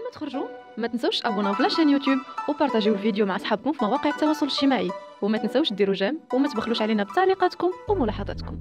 قبل ما تخرجوا. ما تنسوش ابوناو في la chaîne YouTube وبارطاجيو الفيديو مع أصحابكم في مواقع التواصل الاجتماعي. وما تنسوش ديروا j'aime وما تبخلوش علينا بتعليقاتكم وملاحظاتكم.